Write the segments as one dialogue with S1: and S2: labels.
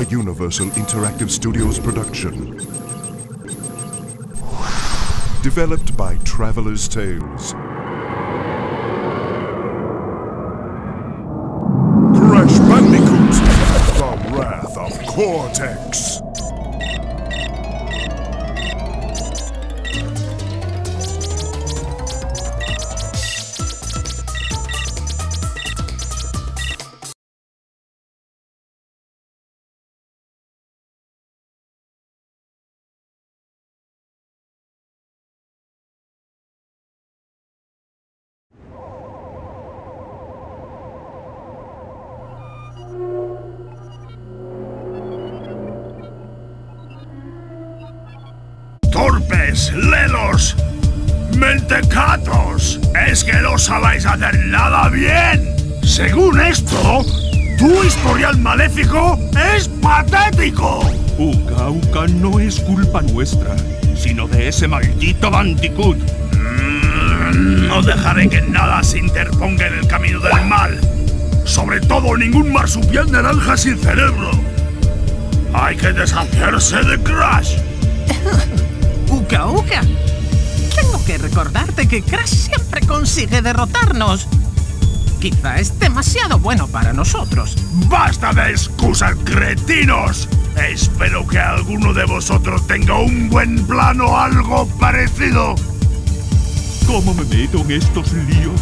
S1: a Universal Interactive Studios production. Developed by Traveler's Tales. Crash Bandicoot, The Wrath of Cortex.
S2: Maléfico es patético.
S3: Uka Uka no es culpa nuestra, sino de ese maldito Bandicoot.
S2: Mm, No dejaré que nada se interponga en el camino del mal. Sobre todo ningún marsupial naranja sin cerebro. Hay que deshacerse de Crash.
S4: Uka Uka. Tengo que recordarte que Crash siempre consigue derrotarnos. Quizá es demasiado bueno para nosotros.
S2: ¡Basta de excusas, cretinos! Espero que alguno de vosotros tenga un buen plan o algo parecido.
S3: ¿Cómo me meto en estos líos?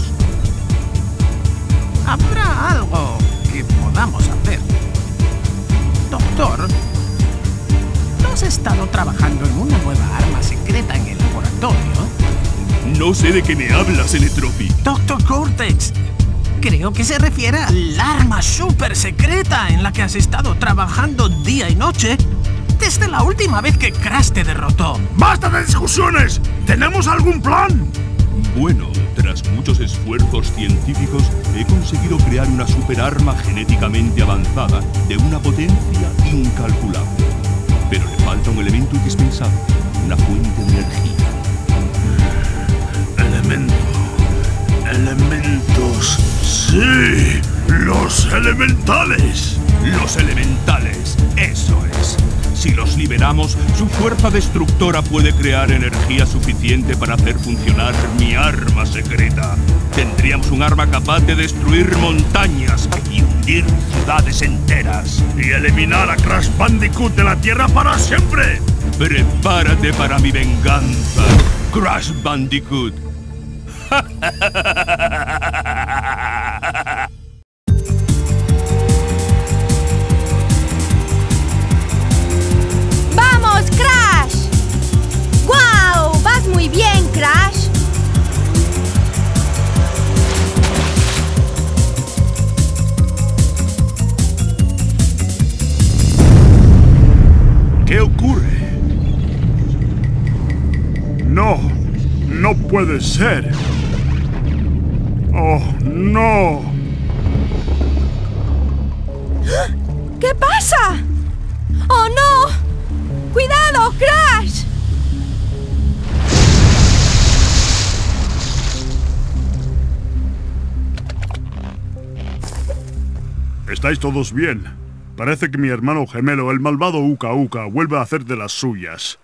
S4: Habrá algo que podamos hacer. Doctor, ¿no has estado trabajando en una nueva arma secreta en el laboratorio?
S3: No sé de qué me hablas, Electropi.
S4: Doctor Cortex, creo que se refiere al arma super secreta en la que has estado trabajando día y noche desde la última vez que Crash te derrotó.
S2: ¡Basta de discusiones! ¿Tenemos algún plan?
S3: Bueno, tras muchos esfuerzos científicos, he conseguido crear una superarma genéticamente avanzada de una potencia incalculable. Pero le falta un elemento indispensable, una fuente de energía.
S2: Elemento. Elementos. Sí, los elementales.
S3: Los elementales, eso es. Si los liberamos, su fuerza destructora puede crear energía suficiente para hacer funcionar mi arma secreta. Tendríamos un arma capaz de destruir montañas y hundir ciudades enteras.
S2: Y eliminar a Crash Bandicoot de la Tierra para siempre.
S3: Prepárate para mi venganza, Crash Bandicoot.
S5: ¡Vamos, Crash! ¡Guau! ¡Vas muy bien, Crash!
S2: ¿Qué ocurre? No, no puede ser. No.
S5: ¿Qué pasa? ¡Oh, no! ¡Cuidado, Crash!
S2: ¿Estáis todos bien? Parece que mi hermano gemelo, el malvado Uka Uka, vuelve a hacer de las suyas.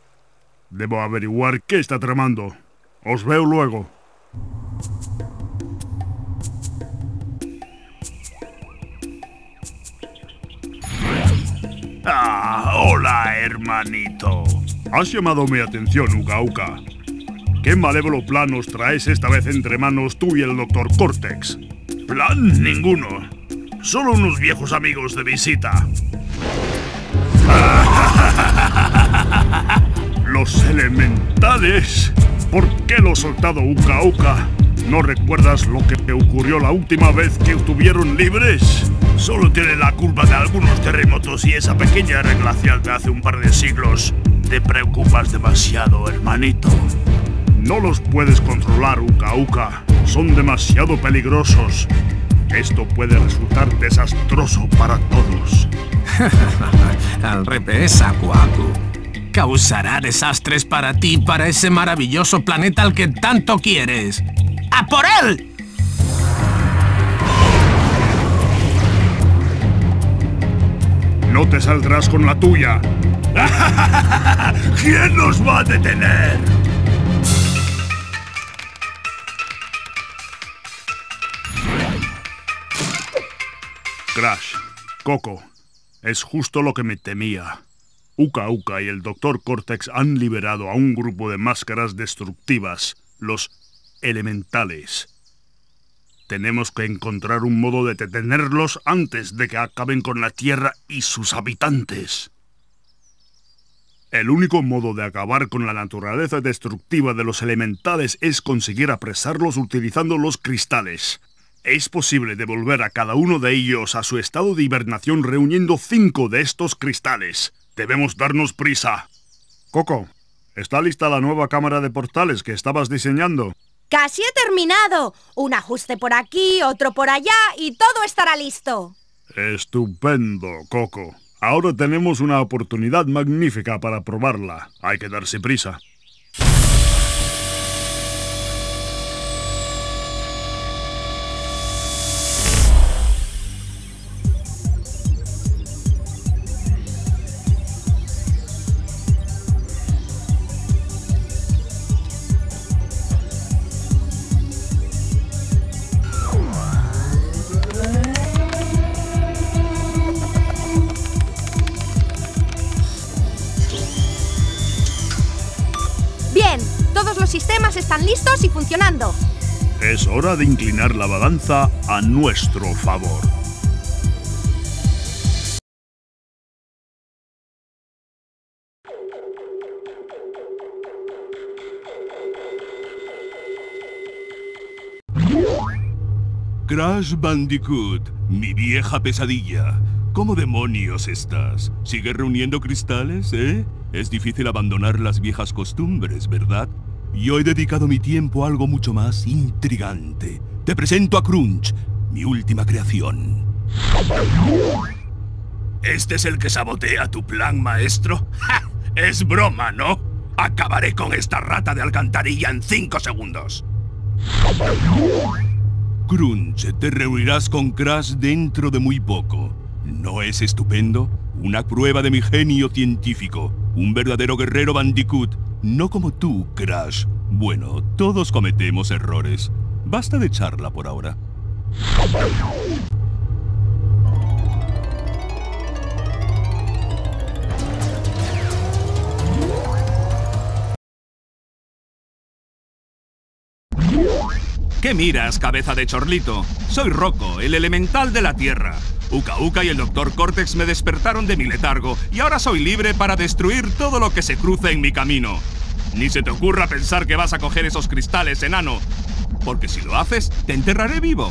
S2: Debo averiguar qué está tramando. Os veo luego. Ah, hola, hermanito. Has llamado mi atención, Uka Uka. ¿Qué malévolo plan nos traes esta vez entre manos tú y el Dr. Cortex? Plan ninguno. Solo unos viejos amigos de visita. Los elementales. ¿Por qué lo soltado Uka Uka? ¿No recuerdas lo que ocurrió la última vez que estuvieron libres? Solo tiene la culpa de algunos terremotos y esa pequeña era glacial de hace un par de siglos. Te preocupas demasiado, hermanito. No los puedes controlar, Uka Uka. Son demasiado peligrosos. Esto puede resultar desastroso para todos.
S4: Al revés, Akuaku. Causará desastres para ti, para ese maravilloso planeta al que tanto quieres. ¡A por él!
S2: No te saldrás con la tuya.
S3: ¿Quién nos va a detener?
S2: Crash, Coco, es justo lo que me temía. Uka Uka y el Dr. Cortex han liberado a un grupo de máscaras destructivas, los elementales. Tenemos que encontrar un modo de detenerlos antes de que acaben con la Tierra y sus habitantes. El único modo de acabar con la naturaleza destructiva de los elementales es conseguir apresarlos utilizando los cristales. Es posible devolver a cada uno de ellos a su estado de hibernación reuniendo cinco de estos cristales. Debemos darnos prisa. Coco, ¿está lista la nueva cámara de portales que estabas diseñando?
S5: Casi he terminado. Un ajuste por aquí, otro por allá y todo estará listo.
S2: Estupendo, Coco. Ahora tenemos una oportunidad magnífica para probarla. Hay que darse prisa.
S5: Sistemas están listos y funcionando.
S2: Es hora de inclinar la balanza a nuestro favor.
S3: Crash Bandicoot, mi vieja pesadilla. ¿Cómo demonios estás? ¿Sigues reuniendo cristales, eh? Es difícil abandonar las viejas costumbres, ¿verdad? Yo he dedicado mi tiempo a algo mucho más intrigante. Te presento a Crunch, mi última creación. ¿Este es el que sabotea tu plan, maestro? ¡Ja! Es broma, ¿no? Acabaré con esta rata de alcantarilla en cinco segundos. Crunch, te reunirás con Crash dentro de muy poco. ¿No es estupendo? Una prueba de mi genio científico. Un verdadero guerrero Bandicoot. No como tú, Crash. Bueno, todos cometemos errores. Basta de charla por ahora. ¿Qué miras, cabeza de chorlito? Soy Rocco, el elemental de la Tierra. Uka Uka y el Dr. Cortex me despertaron de mi letargo y ahora soy libre para destruir todo lo que se cruce en mi camino. Ni se te ocurra pensar que vas a coger esos cristales, enano, porque si lo haces, te enterraré vivo.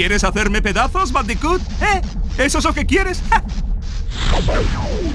S3: ¿Quieres hacerme pedazos, Bandicoot? ¿Eh? ¿Eso es lo que quieres? ¡Ja!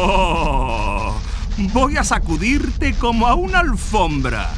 S3: Oh, voy a sacudirte como a una alfombra.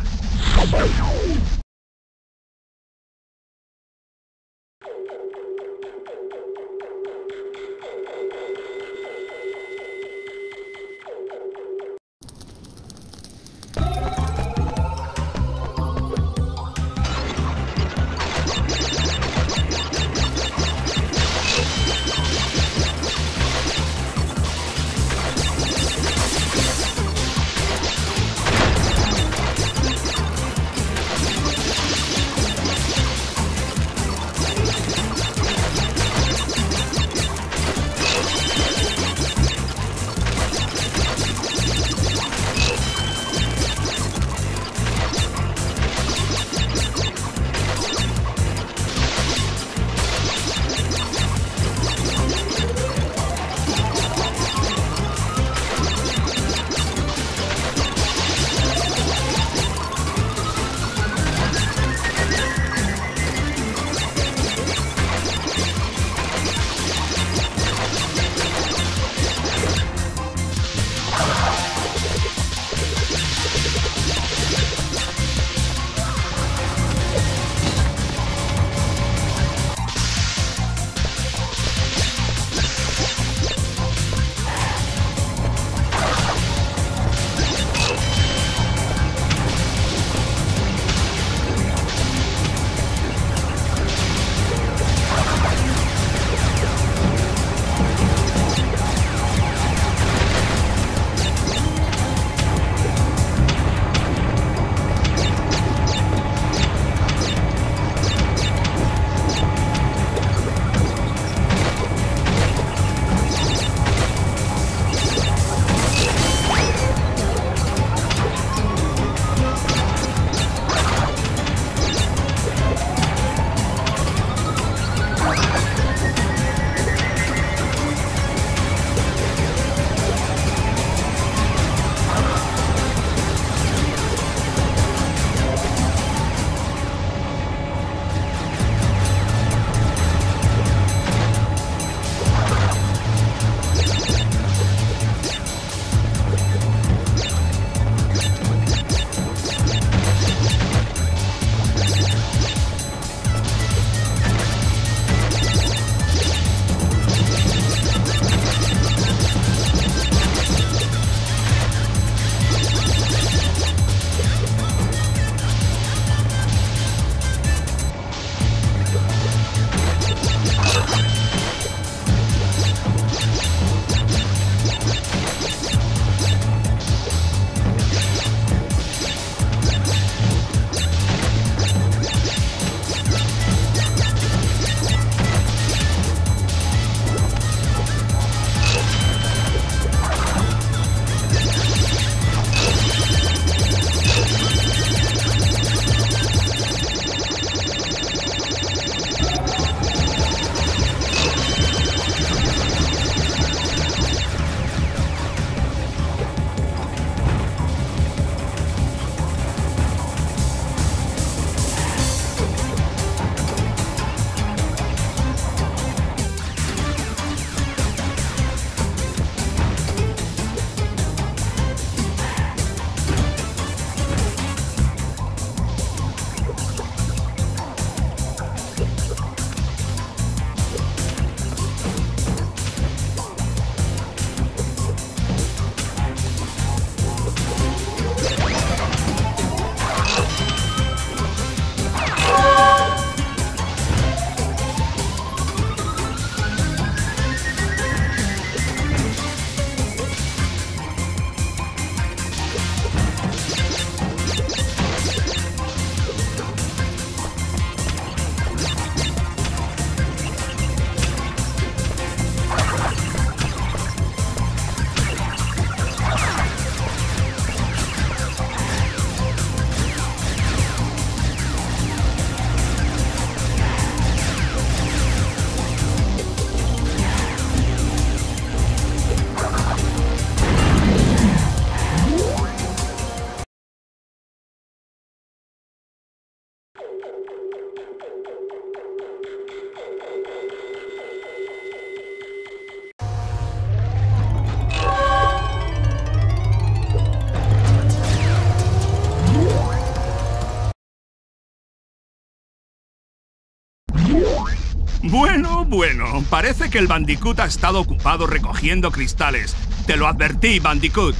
S3: Bueno, parece que el Bandicoot ha estado ocupado recogiendo cristales. Te lo advertí, Bandicoot.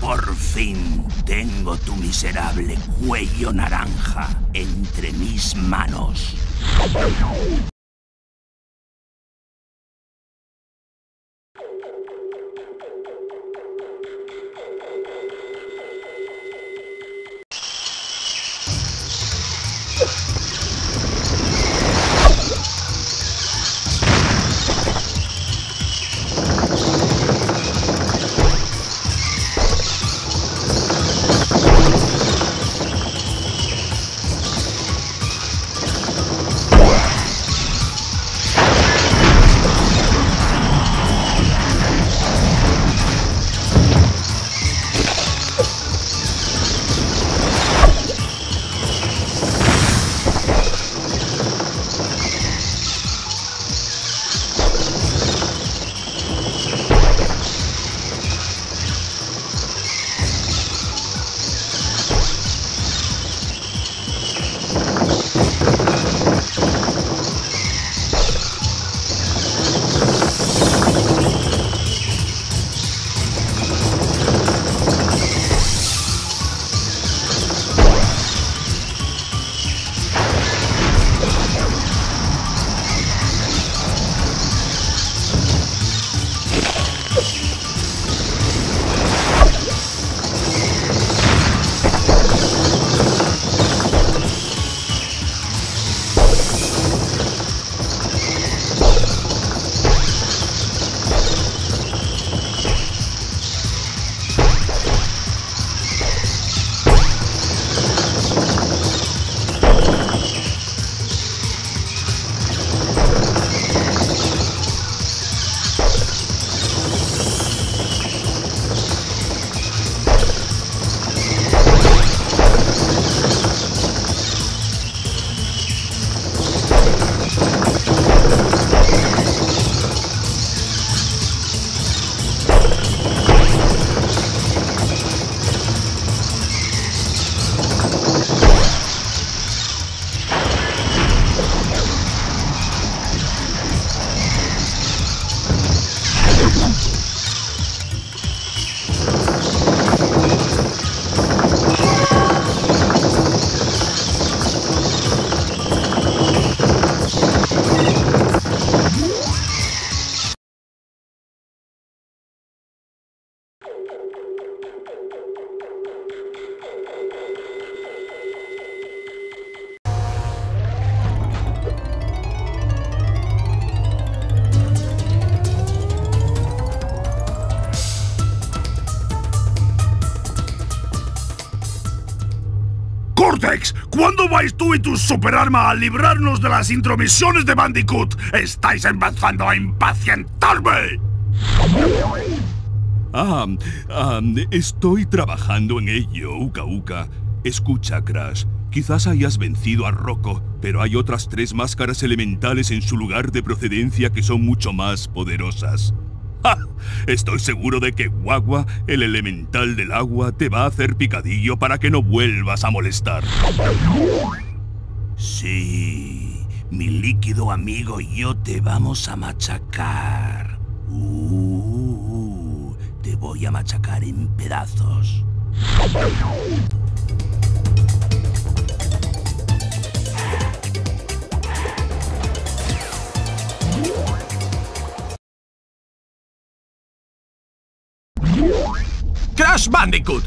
S6: Por fin tengo tu miserable cuello naranja entre mis manos.
S2: Y tu superarma a librarnos de las intromisiones de Bandicoot? ¡Estáis empezando a impacientarme!
S3: Ah, ah, estoy trabajando en ello, Uka Uka. Escucha, Crash. Quizás hayas vencido a Rocco, pero hay otras tres máscaras elementales en su lugar de procedencia que son mucho más poderosas. ¡Ja! Estoy seguro de que Guagua, el elemental del agua, te va a hacer picadillo para que no vuelvas a molestar.
S6: Sí, mi líquido amigo y yo te vamos a machacar. Uh, te voy a machacar en pedazos.
S4: Crash Bandicoot,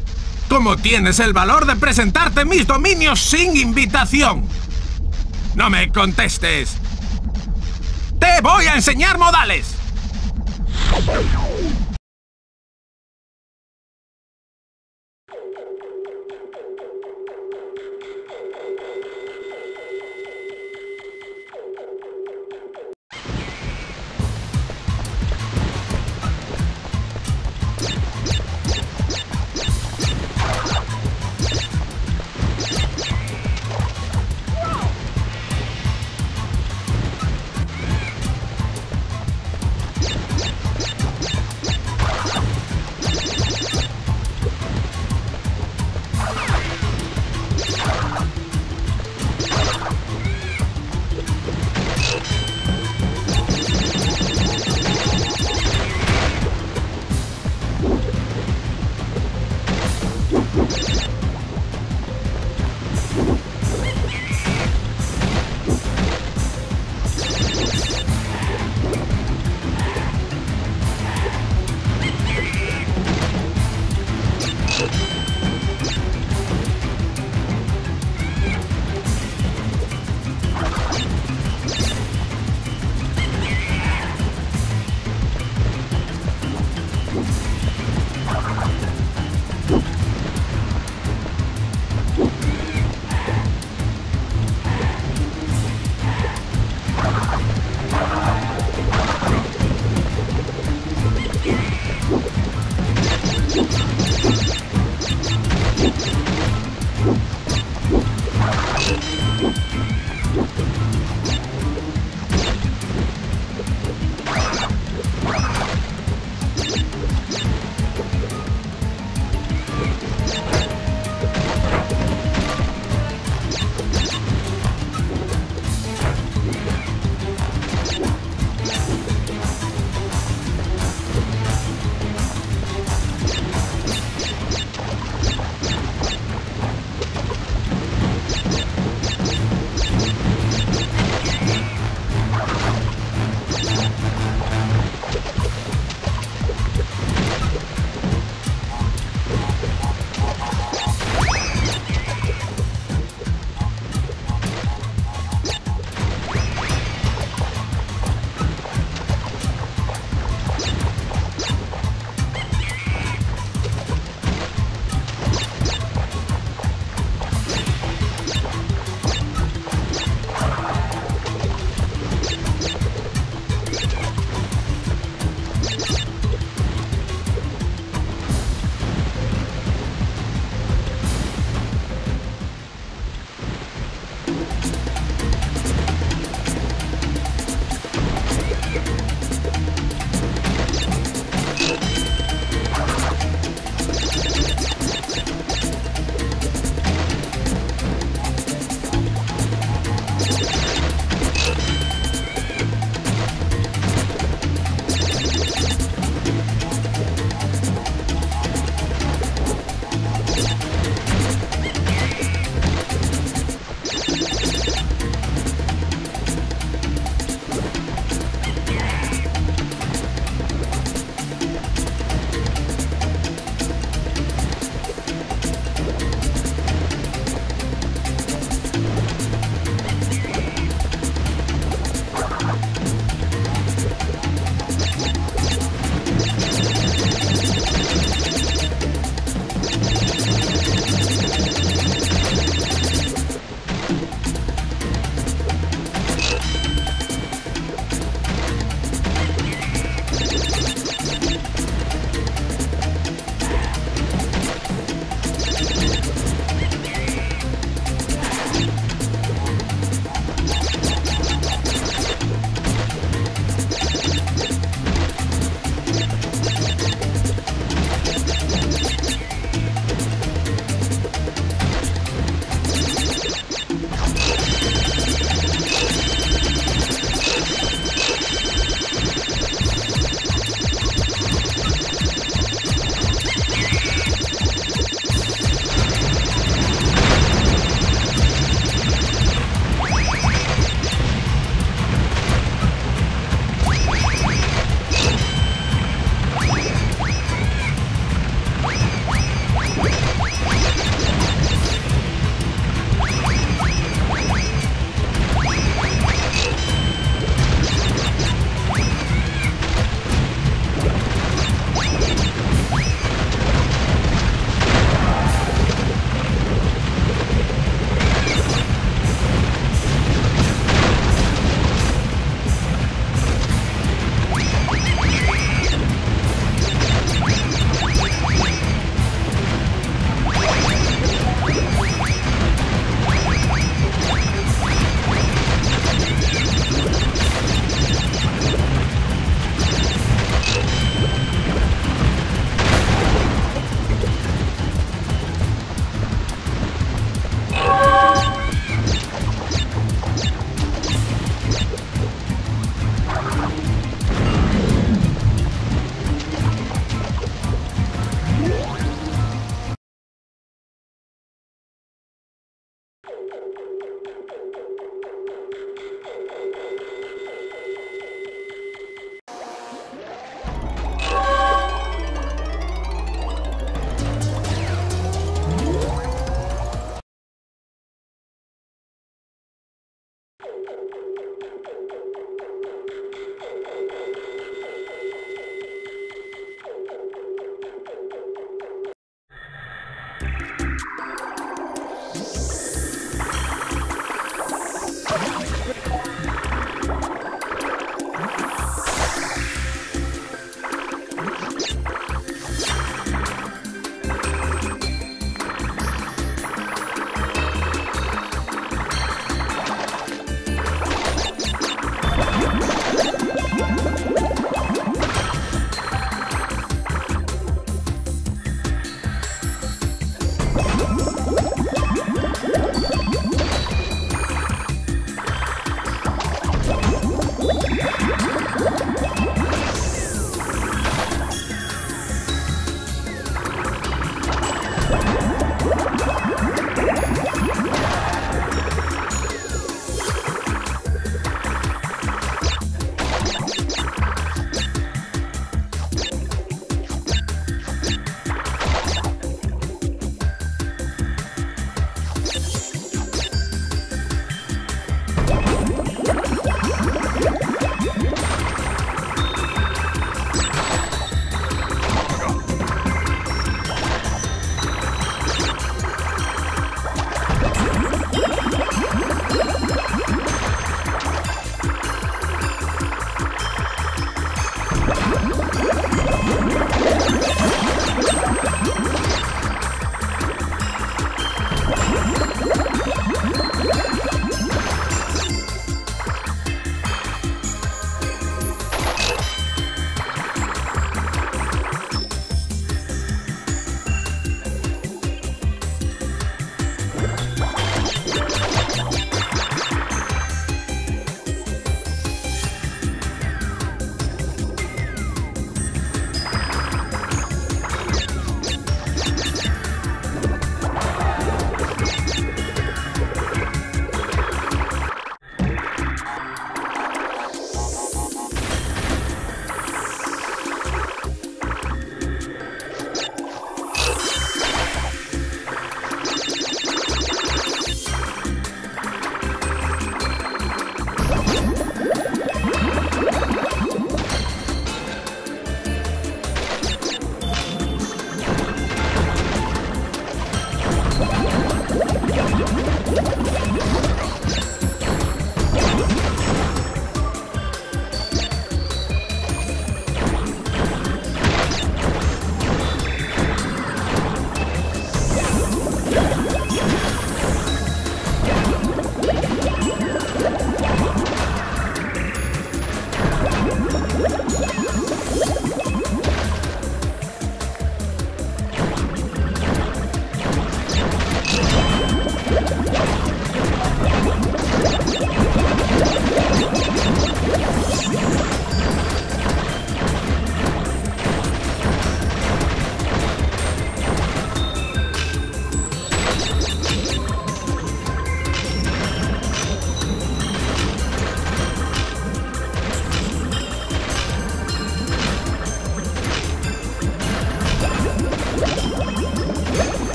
S4: ¿cómo tienes el valor de presentarte mis dominios sin invitación? No me contestes. Te voy a enseñar modales. Thank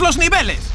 S4: los niveles!